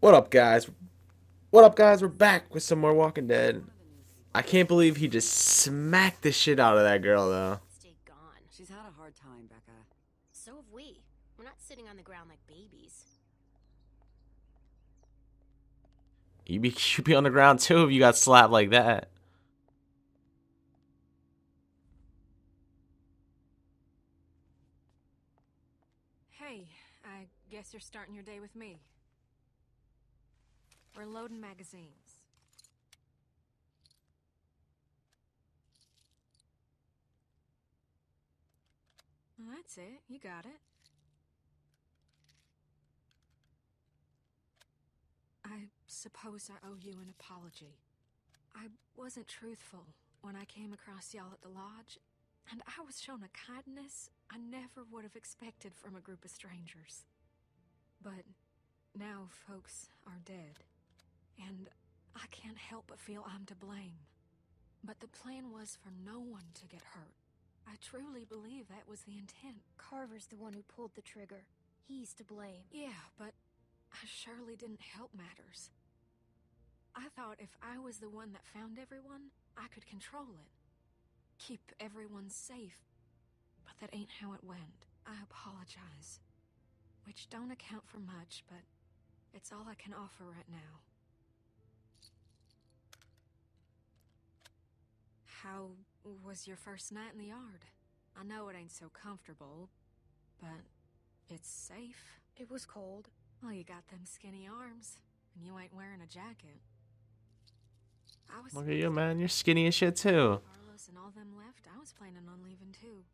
What up, guys? What up, guys? We're back with some more Walking Dead. I can't believe he just smacked the shit out of that girl, though. Stay gone. She's had a hard time, Becca. So have we. We're not sitting on the ground like babies. You'd be, you'd be on the ground too if you got slapped like that. Hey, I guess you're starting your day with me. We're loading magazines. Well, that's it. You got it. I suppose I owe you an apology. I wasn't truthful when I came across y'all at the lodge, and I was shown a kindness I never would have expected from a group of strangers. But now folks are dead, and I can't help but feel I'm to blame. But the plan was for no one to get hurt. I truly believe that was the intent. Carver's the one who pulled the trigger. He's to blame. Yeah, but I surely didn't help matters. I thought if I was the one that found everyone, I could control it. Keep everyone safe. But that ain't how it went. I apologize. Which don't account for much, but it's all I can offer right now. How was your first night in the yard? I know it ain't so comfortable, but it's safe. It was cold. Well, you got them skinny arms, and you ain't wearing a jacket. I was Look at you, man. You're skinny as shit too. Carlos and all them left, I was planning on leaving too.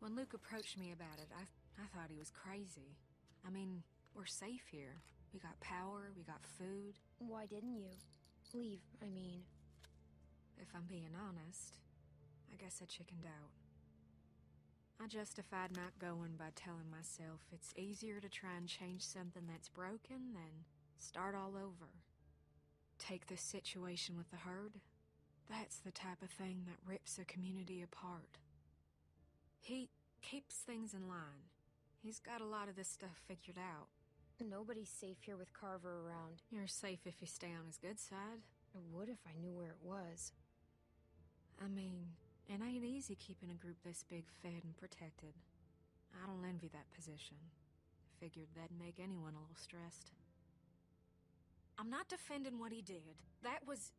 When Luke approached me about it, I, I thought he was crazy. I mean, we're safe here. We got power, we got food. Why didn't you? Leave, I mean. If I'm being honest, I guess I chickened out. I justified not going by telling myself it's easier to try and change something that's broken than start all over. Take this situation with the herd. That's the type of thing that rips a community apart. He keeps things in line. He's got a lot of this stuff figured out. Nobody's safe here with Carver around. You're safe if you stay on his good side. I would if I knew where it was. I mean, it ain't easy keeping a group this big fed and protected. I don't envy that position. Figured that'd make anyone a little stressed. I'm not defending what he did. That was.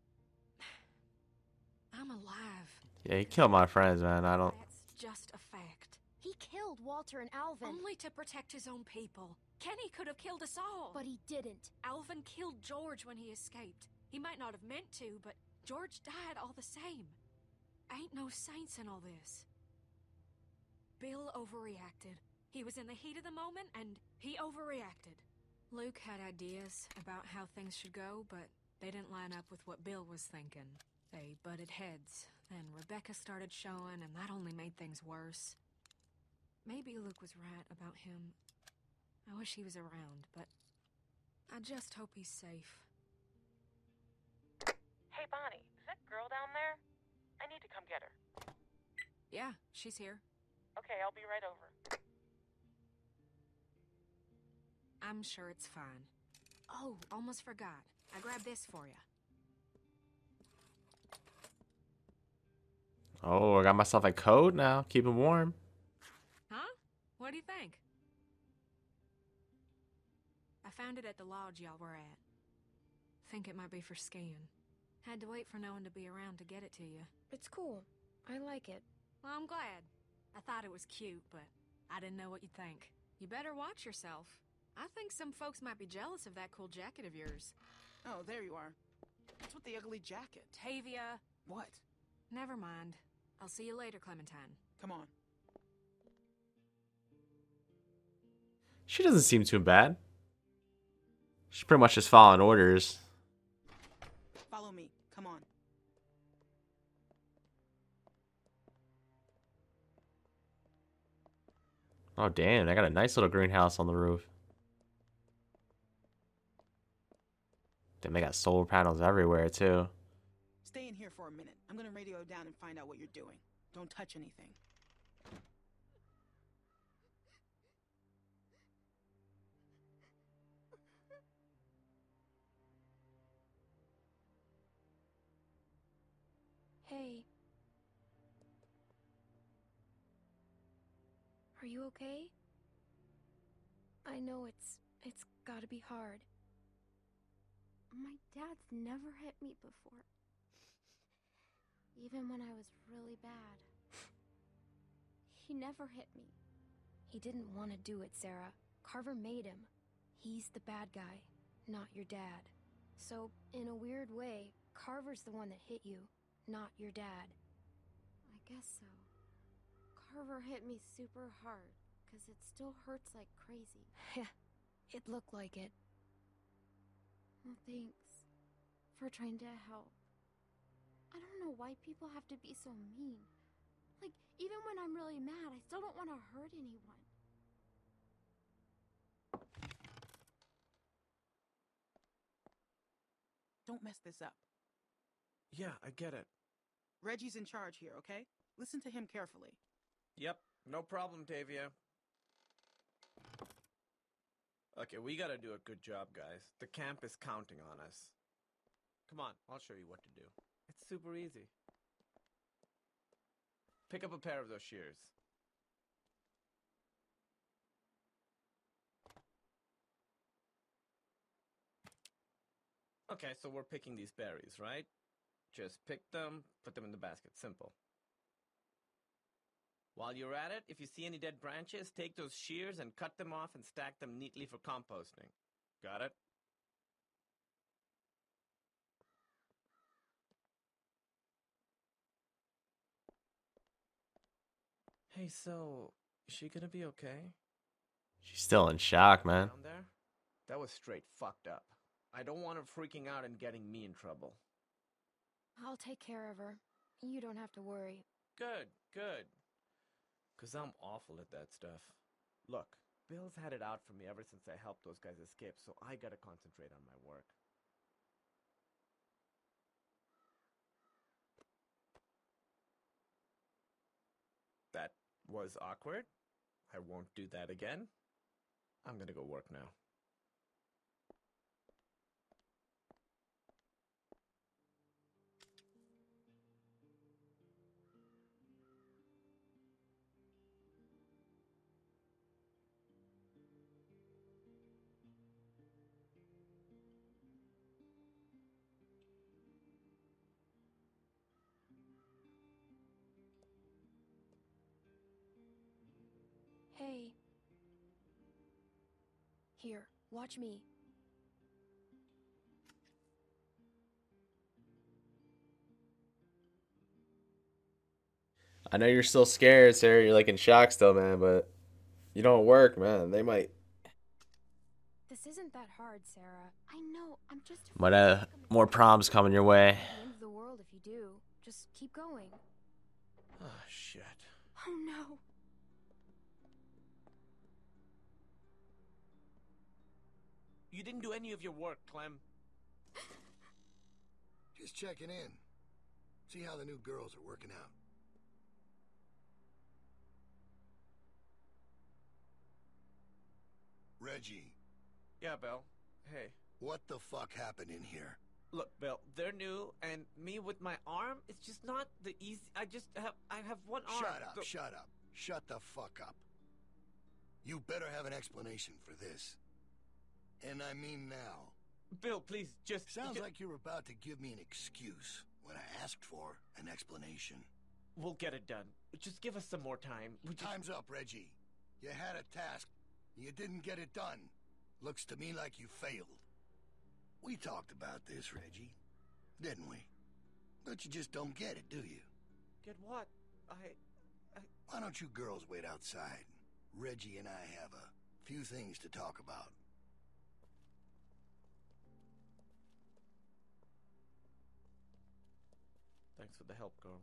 I'm alive. Yeah, he killed my friends, man. I don't. That's just a fact. He killed Walter and Alvin. Only to protect his own people. Kenny could have killed us all. But he didn't. Alvin killed George when he escaped. He might not have meant to, but George died all the same. Ain't no saints in all this. Bill overreacted. He was in the heat of the moment, and he overreacted. Luke had ideas about how things should go, but they didn't line up with what Bill was thinking. They butted heads, and Rebecca started showing, and that only made things worse. Maybe Luke was right about him. I wish he was around, but I just hope he's safe. Hey, Bonnie, is that girl down there? I need to come get her. Yeah, she's here. Okay, I'll be right over. I'm sure it's fine. Oh, almost forgot. I grabbed this for you. Oh, I got myself a coat now. Keep it warm. Huh? What do you think? I found it at the lodge y'all were at. Think it might be for skiing. Had to wait for no one to be around to get it to you. It's cool. I like it. Well, I'm glad. I thought it was cute, but I didn't know what you'd think. You better watch yourself. I think some folks might be jealous of that cool jacket of yours. Oh, there you are. What's with the ugly jacket? Tavia, What? never mind. I'll see you later, Clementine. Come on. She doesn't seem too bad. She's pretty much just following orders. Oh, damn. I got a nice little greenhouse on the roof. Then they got solar panels everywhere, too. Stay in here for a minute. I'm gonna radio down and find out what you're doing. Don't touch anything. Hey, Are you okay? I know it's it's got to be hard. My dad's never hit me before. Even when I was really bad. He never hit me. He didn't want to do it, Sarah. Carver made him. He's the bad guy, not your dad. So, in a weird way, Carver's the one that hit you, not your dad. I guess so. Carver hit me super hard, because it still hurts like crazy. Yeah, it looked like it. Well, thanks for trying to help. I don't know why people have to be so mean. Like, even when I'm really mad, I still don't want to hurt anyone. Don't mess this up. Yeah, I get it. Reggie's in charge here, okay? Listen to him carefully. Yep, no problem, Tavia. Okay, we gotta do a good job, guys. The camp is counting on us. Come on, I'll show you what to do. It's super easy. Pick up a pair of those shears. Okay, so we're picking these berries, right? Just pick them, put them in the basket. Simple. While you're at it, if you see any dead branches, take those shears and cut them off and stack them neatly for composting. Got it? Hey, so, is she gonna be okay? She's still in shock, man. Down there? That was straight fucked up. I don't want her freaking out and getting me in trouble. I'll take care of her. You don't have to worry. Good, good. Cause I'm awful at that stuff. Look, Bill's had it out for me ever since I helped those guys escape, so I gotta concentrate on my work. That was awkward. I won't do that again. I'm gonna go work now. Here, watch me. I know you're still scared, Sarah. You're like in shock still, man, but you don't work, man. They might. This isn't that hard, Sarah. I know, I'm just. But uh, more problems coming your way. The end of the world if you do. Just keep going. Oh, shit. Oh no. You didn't do any of your work, Clem. Just checking in. See how the new girls are working out. Reggie, Yeah, Bill. Hey. what the fuck happened in here? Look, Bill, they're new, and me with my arm, it's just not the easy. I just have, I have one arm. Shut up, so- shut up. Shut the fuck up. You better have an explanation for this. And I mean now. Bill, please, just. Sounds like you're about to give me an excuse when I asked for an explanation. We'll get it done. Just give us some more time. Just... Time's up, Reggie. You had a task. You didn't get it done. Looks to me like you failed. We talked about this, Reggie. Didn't we? But you just don't get it, do you? Get what? I. Why don't you girls wait outside? Reggie and I have a few things to talk about. Thanks for the help, girls.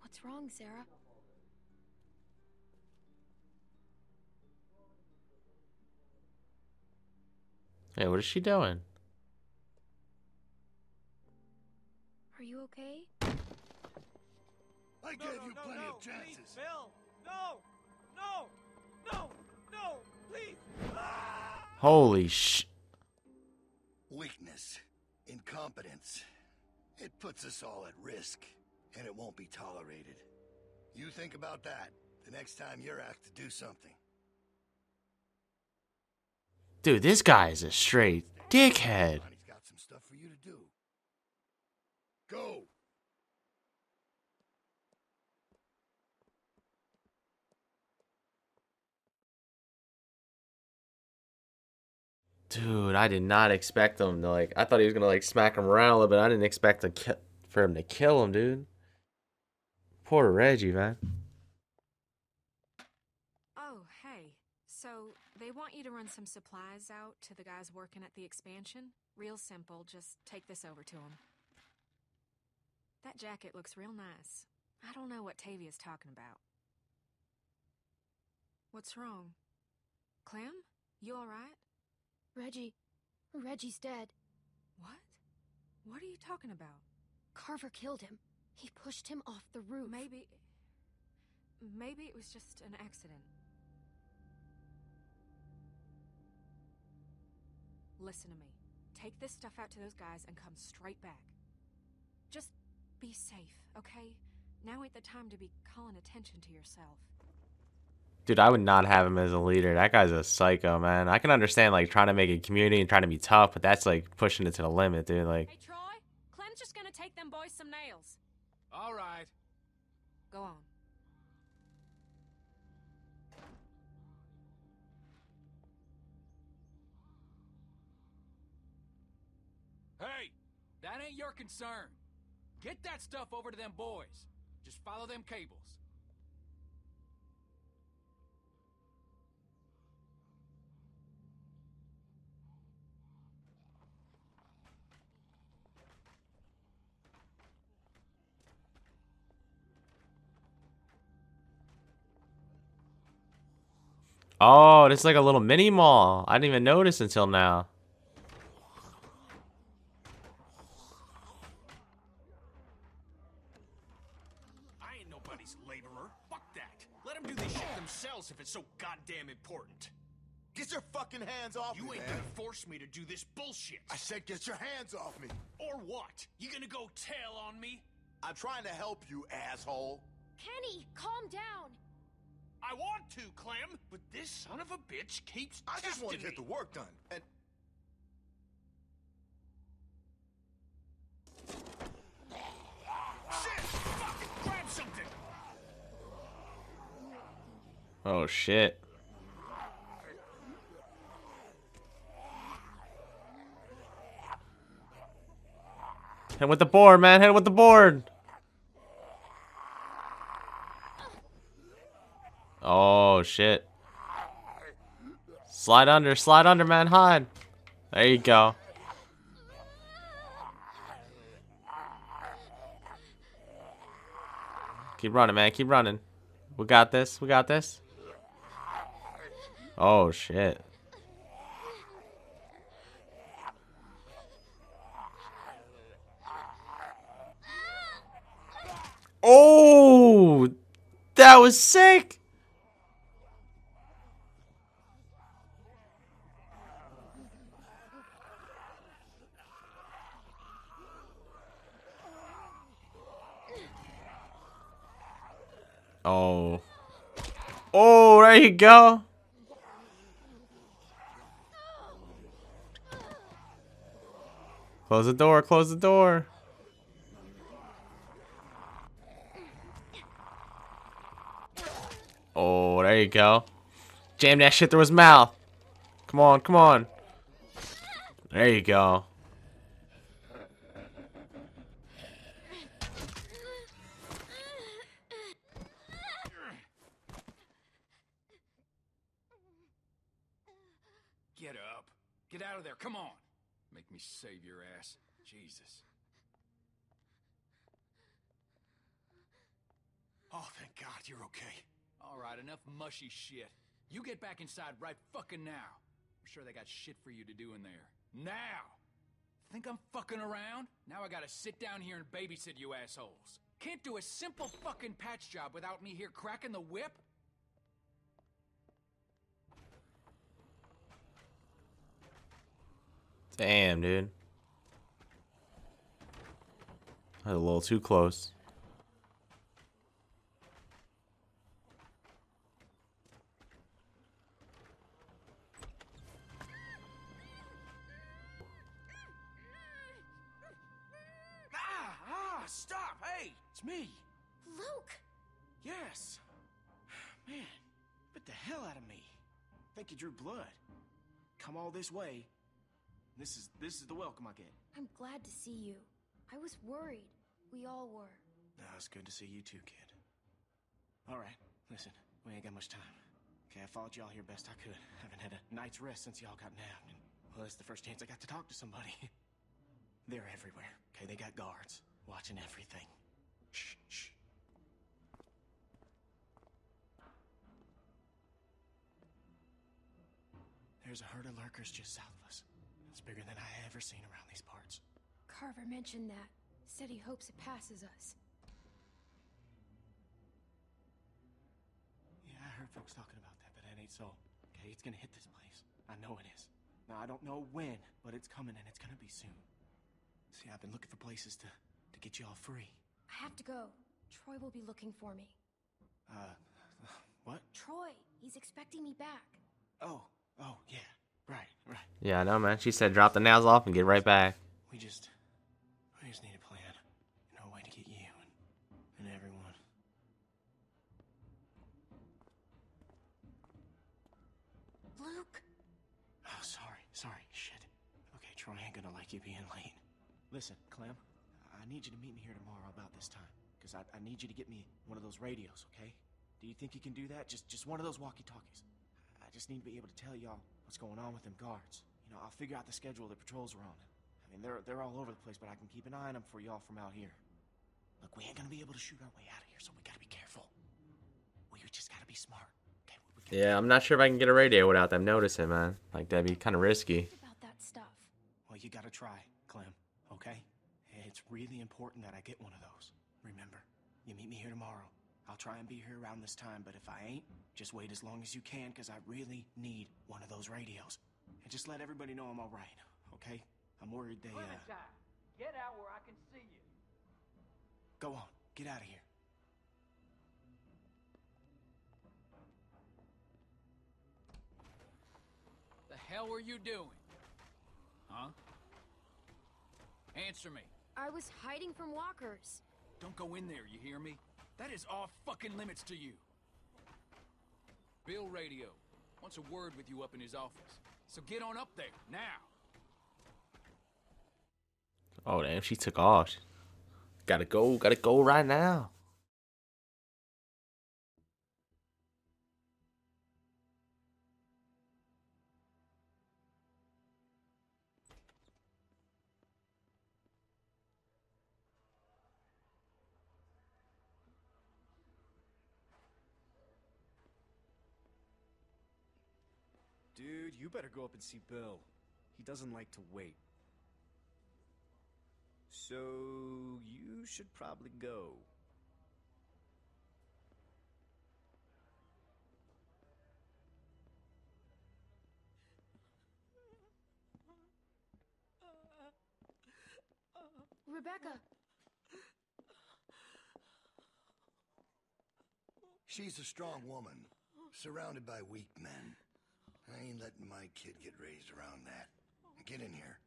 What's wrong, Sarah? Hey, what is she doing? Are you okay? I gave you plenty of chances. Bill! No! No! Please. Holy sh. Weakness, incompetence. It puts us all at risk, and it won't be tolerated. You think about that the next time you're asked to do something. Dude, this guy is a straight dickhead. He's got some stuff for you to do. Go! Dude, I did not expect him to like. I thought he was gonna like smack him around a little bit. I didn't expect to ki- for him to kill him, dude. Poor Reggie, man. Oh, hey. So, they want you to run some supplies out to the guys working at the expansion? Real simple, just take this over to them. That jacket looks real nice. I don't know what Tavia's talking about. What's wrong? Clem? You alright? Reggie. Reggie's dead. What? What are you talking about? Carver killed him. He pushed him off the roof. Maybe. Maybe it was just an accident. Listen to me. Take this stuff out to those guys and come straight back. Just be safe, okay? Now ain't the time to be calling attention to yourself. Dude, I would not have him as a leader. That guy's a psycho, man. I can understand like trying to make a community and trying to be tough, but that's like pushing it to the limit, dude. Like, Hey, Troy? Clem's just gonna take them boys some nails. All right. Go on. Hey, that ain't your concern. Get that stuff over to them boys. Just follow them cables. Oh, this is like a little mini mall. I didn't even notice until now. I ain't nobody's laborer. Fuck that. Let them do this shit themselves if it's so goddamn important. Get your fucking hands off You me, You ain't man. gonna force me to do this bullshit. I said get your hands off me. Or what? You gonna go tail on me? I'm trying to help you, asshole. Kenny, calm down. I want to, Clem, but this son of a bitch keeps I just want to testing get the work done. And Shit! Fucking grab something! Oh shit. Hit with the board, man. Hit with the board. Oh shit. Slide under, slide under, man. Hide. There you go. Keep running, man. Keep running. We got this. We got this. Oh shit. Oh, that was sick. Oh. Oh, there you go. Close the door, close the door. Oh, there you go. Jam that shit through his mouth. Come on, come on. There you go. Get up. Get out of there. Come on. Make me save your ass. Jesus. Oh, thank God you're okay. All right, enough mushy shit. You get back inside right fucking now. I'm sure they got shit for you to do in there. Now! Think I'm fucking around? Now I gotta sit down here and babysit you assholes. Can't do a simple fucking patch job without me here cracking the whip? Damn, dude. A little too close. Ah, ah, stop! Hey, it's me. Luke! Yes. Man, bit the hell out of me. Think you drew blood. Come all this way. This is the welcome I get. I'm glad to see you. I was worried. We all were. No, it's good to see you too, kid. All right, listen, we ain't got much time. Okay, I followed y'all here best I could. Haven't had a night's rest since y'all got nabbed, and well, it's the first chance I got to talk to somebody. They're everywhere. Okay, they got guards watching everything. Shh, shh. There's a herd of lurkers just south of us. It's bigger than I ever seen around these parts. Carver mentioned that. Said he hopes it passes us. Yeah, I heard folks talking about that, but that ain't so. Okay, it's gonna hit this place. I know it is. Now, I don't know when, but it's coming and it's gonna be soon. See, I've been looking for places to, to get you all free. I have to go. Troy will be looking for me. Uh, what? Troy! He's expecting me back. Oh, oh, yeah. Right, right. Yeah, I know, man. She said drop the nails off and get right back. We just, we just need a plan. You know, a way to get you and, and everyone. Luke! Oh, sorry, sorry, shit. Okay, Troy ain't gonna like you being late. Listen, Clem, I need you to meet me here tomorrow about this time. Because I, I need you to get me one of those radios, okay? Do you think you can do that? Just just one of those walkie-talkies. I just need to be able to tell y'all what's going on with them guards. You know, I'll figure out the schedule the patrols are on. I mean, they're, they're all over the place, but I can keep an eye on them for y'all from out here. Look, we ain't gonna be able to shoot our way out of here, so we gotta be careful. We just gotta be smart. Okay, we, we gotta Yeah, I'm not sure if I can get a radio without them noticing, man. Like, that'd be kind of risky. About that stuff. Well, you gotta try, Clem, okay? It's really important that I get one of those. Remember, you meet me here tomorrow. I'll try and be here around this time, but if I ain't, just wait as long as you can, because I really need one of those radios. And just let everybody know I'm alright, okay? I'm worried they, uh... Clementine, get out where I can see you. Go on, get out of here. The hell were you doing? Huh? Answer me. I was hiding from walkers. Don't go in there, you hear me? That is off fucking limits to you. Bill Radio wants a word with you up in his office. So get on up there, now. Oh, damn, she took off. Gotta go, gotta go right now. You better go up and see Bill. He doesn't like to wait. So, you should probably go. Rebecca! She's a strong woman, surrounded by weak men. I ain't letting my kid get raised around that. Get in here.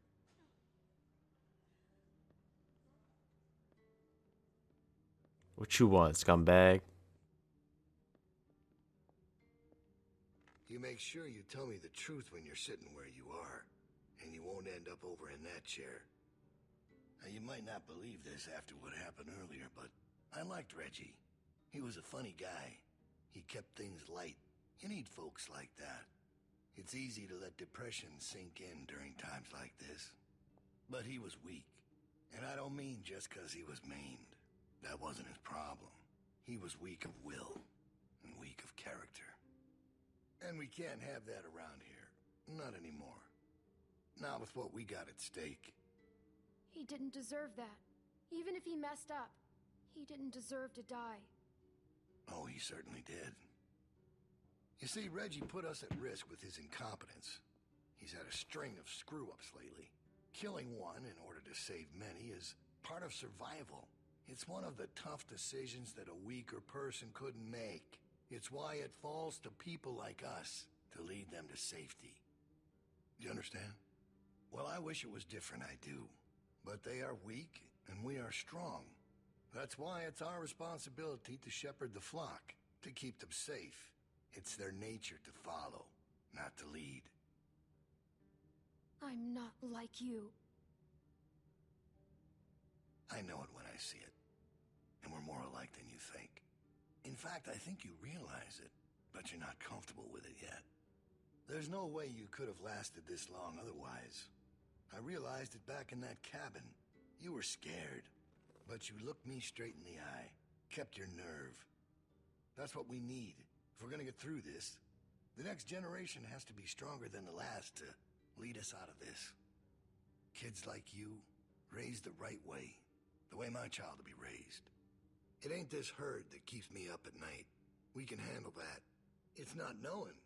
What you want, scumbag? You make sure you tell me the truth when you're sitting where you are, and you won't end up over in that chair. Now, you might not believe this after what happened earlier, but I liked Reggie. He was a funny guy. He kept things light. You need folks like that. It's easy to let depression sink in during times like this. But he was weak. And I don't mean just 'cause he was maimed. That wasn't his problem. He was weak of will and weak of character. And we can't have that around here. Not anymore. Not with what we got at stake. He didn't deserve that. Even if he messed up, he didn't deserve to die. Oh, he certainly did. You see, Reggie put us at risk with his incompetence. He's had a string of screw-ups lately, killing one in order to save many is part of survival. It's one of the tough decisions that a weaker person couldn't make. It's why it falls to people like us to lead them to safety. You understand? Well, I wish it was different, I do. But they are weak, and we are strong. That's why it's our responsibility to shepherd the flock, to keep them safe. It's their nature to follow, not to lead. I'm not like you. I know it when I see it. And we're more alike than you think. In fact, I think you realize it, but you're not comfortable with it yet. There's no way you could have lasted this long otherwise. I realized it back in that cabin. You were scared, but you looked me straight in the eye, kept your nerve. That's what we need if we're gonna get through this. The next generation has to be stronger than the last to lead us out of this. Kids like you, raised the right way, the way my child will be raised. It ain't this herd that keeps me up at night. We can handle that. It's not knowing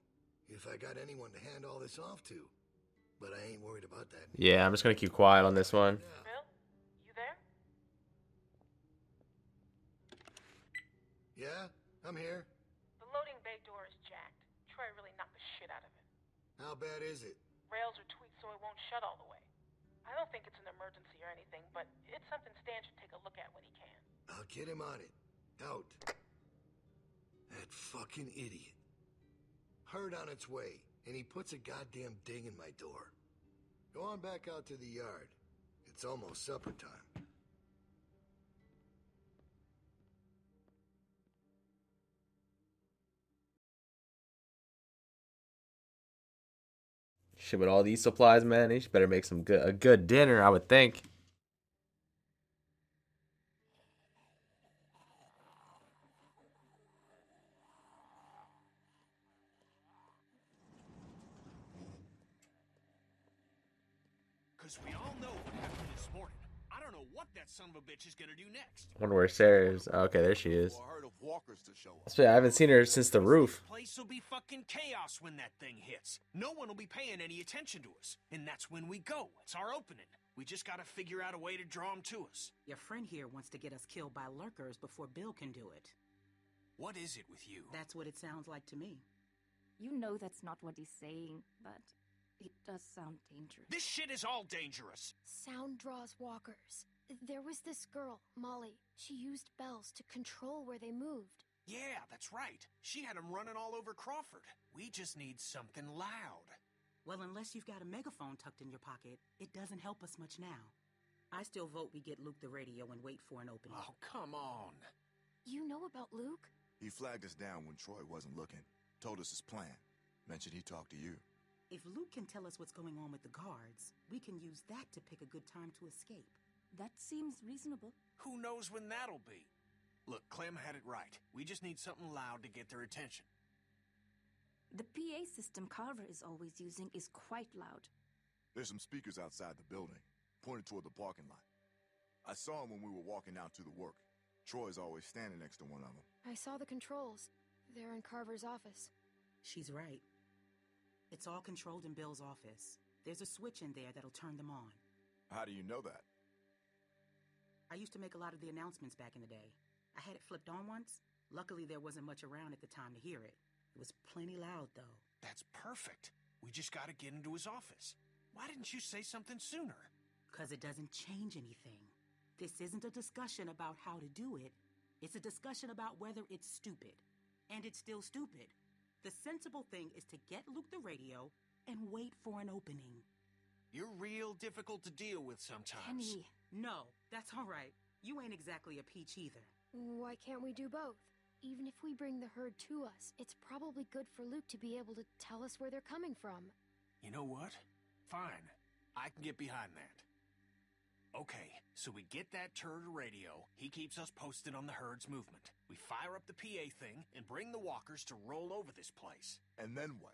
if I got anyone to hand all this off to. But I ain't worried about that. Yeah, I'm just gonna keep quiet on this one. Bill, you there? Yeah, I'm here. The loading bay door is jacked. Troy really knocked the shit out of it. How bad is it? Rails are tweaked so it won't shut all the way. I don't think it's an emergency or anything, but it's something Stan should take a look at when he can. I'll get him on it. Out. That fucking idiot. Herd on its way, and he puts a goddamn ding in my door. Go on back out to the yard. It's almost supper time. Shit, with all these supplies, man, they better make some good a good dinner, I would think. Because we all know what happened this morning. I don't know what that son of a bitch is gonna do next. Wonder where Sarah is. Okay, there she is. Or a herd of walkers to show up. That's why I haven't seen her since the roof. Place will be fucking chaos when that thing hits. No one will be paying any attention to us. And that's when we go. It's our opening. We just gotta figure out a way to draw them to us. Your friend here wants to get us killed by lurkers before Bill can do it. What is it with you? That's what it sounds like to me. You know that's not what he's saying, but it does sound dangerous. This shit is all dangerous. Sound draws walkers. There was this girl, Molly. She used bells to control where they moved. Yeah, that's right. She had them running all over Crawford. We just need something loud. Well, unless you've got a megaphone tucked in your pocket, it doesn't help us much now. I still vote we get Luke the radio and wait for an opening. Oh, come on. You know about Luke? He flagged us down when Troy wasn't looking. Told us his plan. Mentioned he talked to you. If Luke can tell us what's going on with the guards, we can use that to pick a good time to escape. That seems reasonable. Who knows when that'll be? Look, Clem had it right. We just need something loud to get their attention. The PA system Carver is always using is quite loud. There's some speakers outside the building, pointed toward the parking lot. I saw them when we were walking out to the work. Troy's always standing next to one of them. I saw the controls. They're in Carver's office. She's right. It's all controlled in Bill's office. There's a switch in there that'll turn them on. How do you know that? I used to make a lot of the announcements back in the day. I had it flipped on once. Luckily, there wasn't much around at the time to hear it. It was plenty loud, though. That's perfect. We just gotta get into his office. Why didn't you say something sooner? Because it doesn't change anything. This isn't a discussion about how to do it. It's a discussion about whether it's stupid. And it's still stupid. The sensible thing is to get Luke the radio and wait for an opening. You're real difficult to deal with sometimes. Kenny, No, that's all right. You ain't exactly a peach either. Why can't we do both? Even if we bring the herd to us, it's probably good for Luke to be able to tell us where they're coming from. You know what? Fine. I can get behind that. Okay, so we get that turd radio. He keeps us posted on the herd's movement. We fire up the PA thing and bring the walkers to roll over this place. And then what?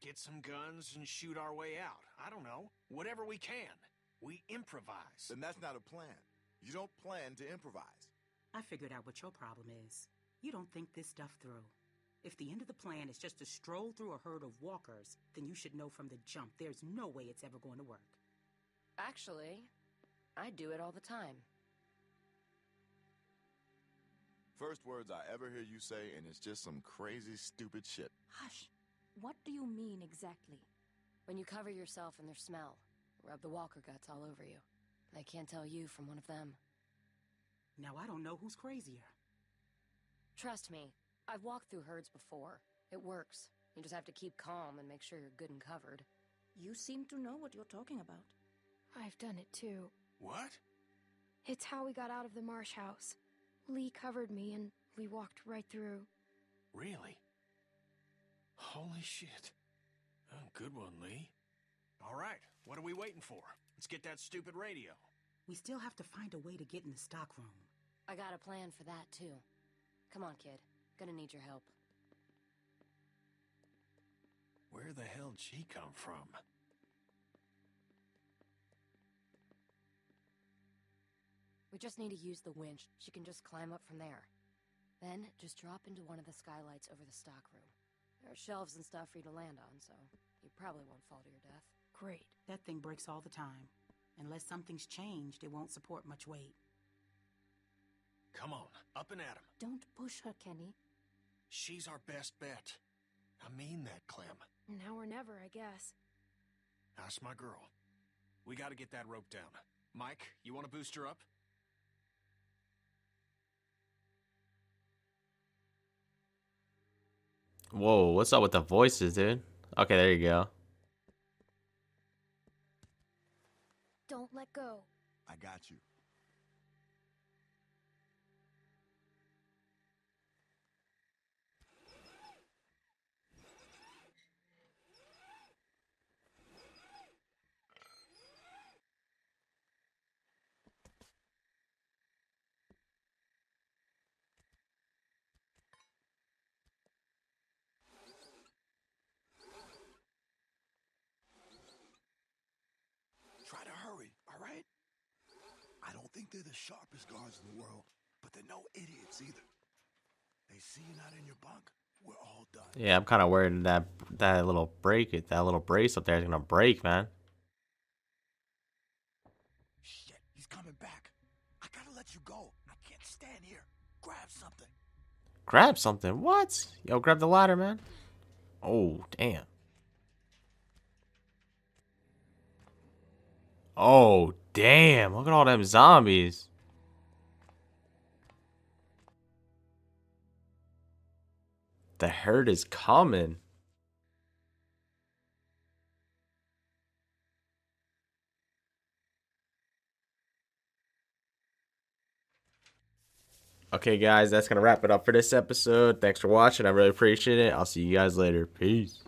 Get some guns and shoot our way out. I don't know. Whatever we can. We improvise. Then that's not a plan. You don't plan to improvise. I figured out what your problem is. You don't think this stuff through. If the end of the plan is just to stroll through a herd of walkers, then you should know from the jump there's no way it's ever going to work. Actually, I do it all the time. First words I ever hear you say, and it's just some crazy, stupid shit. Hush. What do you mean exactly? When you cover yourself in their smell, rub the walker guts all over you. I can't tell you from one of them. Now I don't know who's crazier. Trust me, I've walked through herds before. It works. You just have to keep calm and make sure you're good and covered. You seem to know what you're talking about. I've done it too. What? It's how we got out of the marsh house. Lee covered me and we walked right through. Really? Holy shit. Oh, good one, Lee. All right, what are we waiting for? Let's get that stupid radio. We still have to find a way to get in the stockroom. I got a plan for that, too. Come on, kid. Gonna need your help. Where the hell'd she come from? We just need to use the winch. She can just climb up from there. Then, just drop into one of the skylights over the stockroom. There are shelves and stuff for you to land on, so you probably won't fall to your death. Great. That thing breaks all the time. Unless something's changed, it won't support much weight. Come on, up and at 'em. Don't push her, Kenny. She's our best bet. I mean that, Clem. Now or never, I guess. That's my girl. We gotta get that rope down. Mike, you wanna boost her up? Whoa, what's up with the voices, dude? Okay, there you go. Don't let go. I got you. Try to hurry, all right? I don't think they're the sharpest guards in the world, but they're no idiots either. They see you not in your bunk, we're all done. Yeah, I'm kind of worried that that little break, that little brace up there is gonna break, man. Shit, he's coming back. I gotta let you go. I can't stand here. Grab something. Grab something. What? Yo, grab the ladder, man. Oh, damn. Oh, damn. Look at all them zombies. The herd is coming. Okay, guys, that's going to wrap it up for this episode. Thanks for watching. I really appreciate it. I'll see you guys later. Peace.